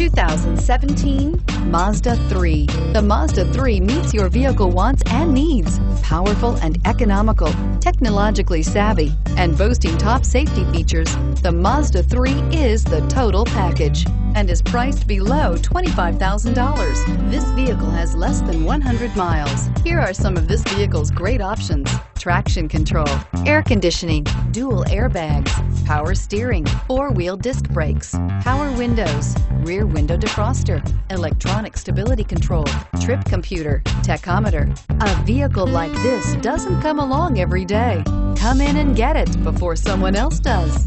2017 Mazda 3. The Mazda 3 meets your vehicle wants and needs. Powerful and economical, technologically savvy, and boasting top safety features, the Mazda 3 is the total package and is priced below $25,000. This vehicle has less than 100 miles. Here are some of this vehicle's great options. Traction control, air conditioning, dual airbags, power steering, four-wheel disc brakes, power windows, rear window defroster, electronic stability control, trip computer, tachometer. A vehicle like this doesn't come along every day. Come in and get it before someone else does.